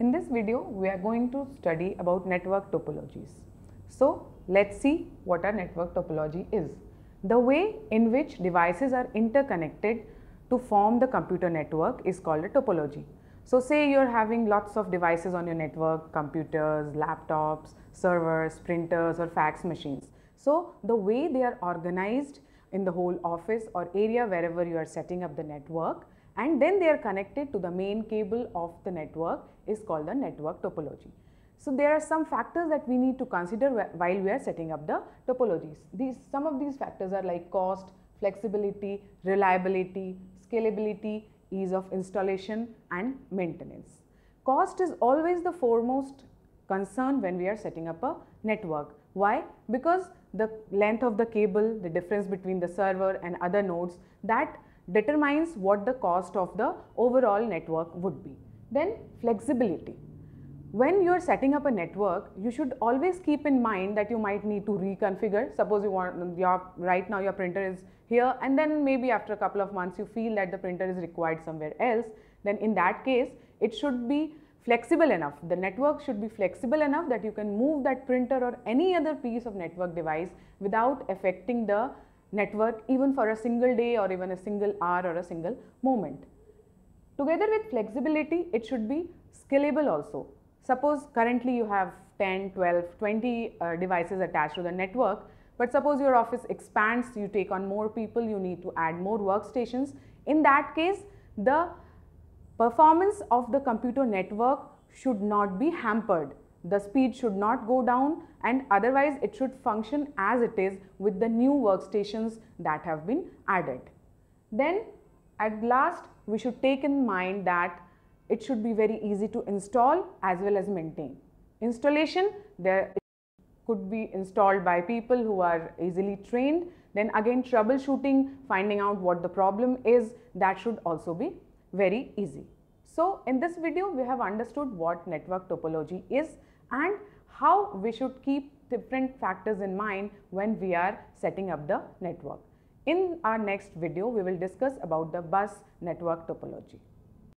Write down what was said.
In this video, we are going to study about network topologies. So, let's see what a network topology is. The way in which devices are interconnected to form the computer network is called a topology. So, say you're having lots of devices on your network, computers, laptops, servers, printers or fax machines. So, the way they are organized in the whole office or area wherever you are setting up the network and then they are connected to the main cable of the network is called the network topology. So, there are some factors that we need to consider while we are setting up the topologies. These some of these factors are like cost, flexibility, reliability, scalability, ease of installation and maintenance. Cost is always the foremost concern when we are setting up a network. Why? Because the length of the cable, the difference between the server and other nodes that determines what the cost of the overall network would be. Then flexibility. When you are setting up a network, you should always keep in mind that you might need to reconfigure. Suppose you want your right now your printer is here and then maybe after a couple of months you feel that the printer is required somewhere else. Then in that case, it should be flexible enough. The network should be flexible enough that you can move that printer or any other piece of network device without affecting the network even for a single day or even a single hour or a single moment. Together with flexibility, it should be scalable also. Suppose currently you have 10, 12, 20 uh, devices attached to the network, but suppose your office expands, you take on more people, you need to add more workstations. In that case, the performance of the computer network should not be hampered. The speed should not go down and otherwise it should function as it is with the new workstations that have been added. Then at last we should take in mind that it should be very easy to install as well as maintain. Installation there could be installed by people who are easily trained. Then again troubleshooting, finding out what the problem is that should also be very easy. So in this video we have understood what network topology is and how we should keep different factors in mind when we are setting up the network. In our next video, we will discuss about the bus network topology.